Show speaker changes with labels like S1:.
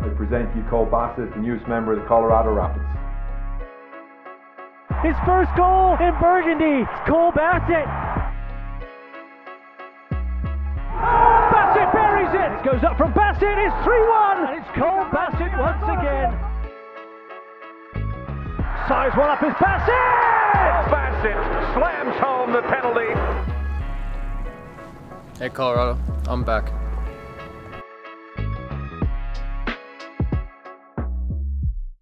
S1: I present you Cole Bassett, the newest member of the Colorado Rapids.
S2: His first goal in Burgundy. It's Cole Bassett. Bassett buries it. It goes up from Bassett. It's 3-1. And it's Cole Bassett once again. Size one up is Bassett.
S3: Bassett slams home the penalty.
S4: Hey Colorado, I'm back.